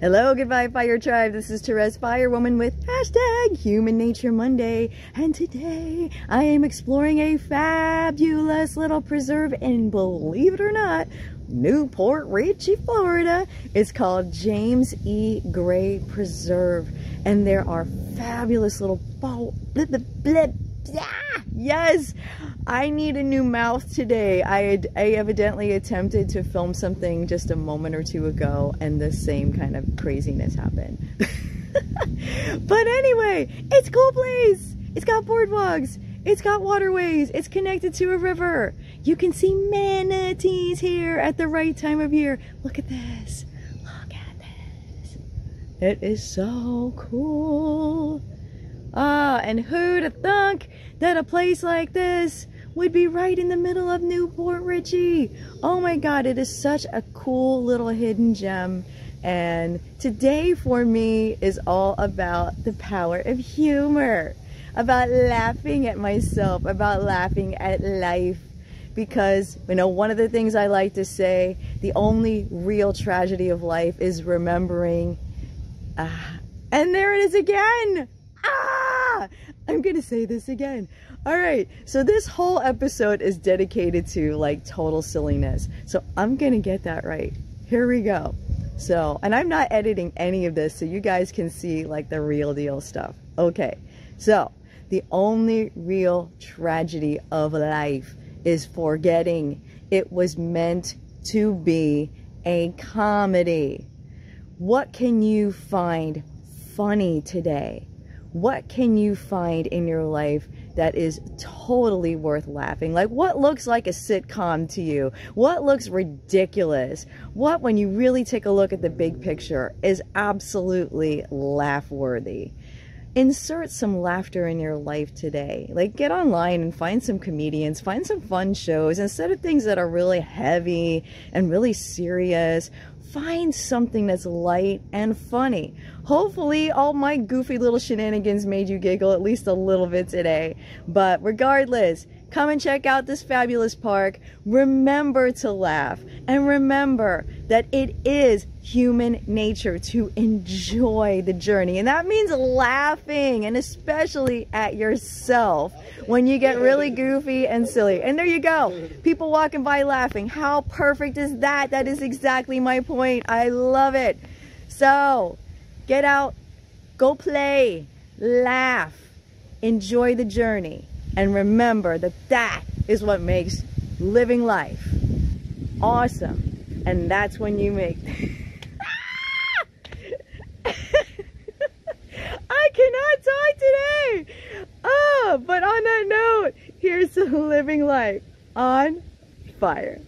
Hello, goodbye, Fire Tribe. This is Terez Firewoman with hashtag Human Nature Monday. And today I am exploring a fabulous little preserve. And believe it or not, New Port Richey, Florida. It's called James E. Grey Preserve. And there are fabulous little ball. Blah, blah, blah, yes I need a new mouth today. I, I evidently attempted to film something just a moment or two ago and the same kind of craziness happened. but anyway, it's cool place. It's got boardwalks. It's got waterways. It's connected to a river. You can see manatees here at the right time of year. Look at this. Look at this. It is so cool. Ah, and who'd have thunk that a place like this would be right in the middle of New Port Richey. Oh my God, it is such a cool little hidden gem. And today for me is all about the power of humor, about laughing at myself, about laughing at life. Because, you know, one of the things I like to say, the only real tragedy of life is remembering. Ah, and there it is again. I'm to say this again. All right, so this whole episode is dedicated to like total silliness. So I'm to get that right. Here we go. So, and I'm not editing any of this so you guys can see like the real deal stuff. Okay, so the only real tragedy of life is forgetting it was meant to be a comedy. What can you find funny today? What can you find in your life that is totally worth laughing? Like what looks like a sitcom to you? What looks ridiculous? What, when you really take a look at the big picture, is absolutely laugh worthy? Insert some laughter in your life today. Like get online and find some comedians, find some fun shows instead of things that are really heavy and really serious find something that's light and funny. Hopefully all my goofy little shenanigans made you giggle at least a little bit today. But regardless, come and check out this fabulous park. Remember to laugh and remember that it is human nature to enjoy the journey. And that means laughing and especially at yourself when you get really goofy and silly. And there you go. People walking by laughing. How perfect is that? That is exactly my point. I love it. So get out, go play, laugh, enjoy the journey. And remember that that is what makes living life awesome. And that's when you make... I cannot talk today. Oh, but on that note, here's living life on fire.